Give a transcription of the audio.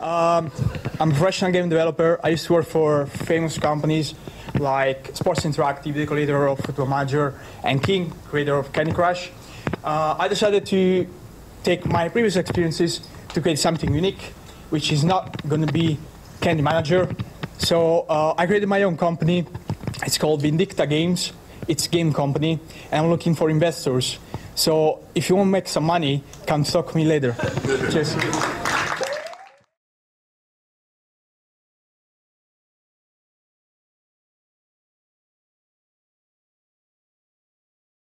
Um, I'm a professional game developer. I used to work for famous companies like Sports Interactive, the creator of Football Manager, and King, creator of Candy Crush. Uh, I decided to take my previous experiences to create something unique, which is not going to be Candy Manager. So uh, I created my own company. It's called Vindicta Games. It's a game company, and I'm looking for investors. So if you want to make some money, come talk to me later. Cheers.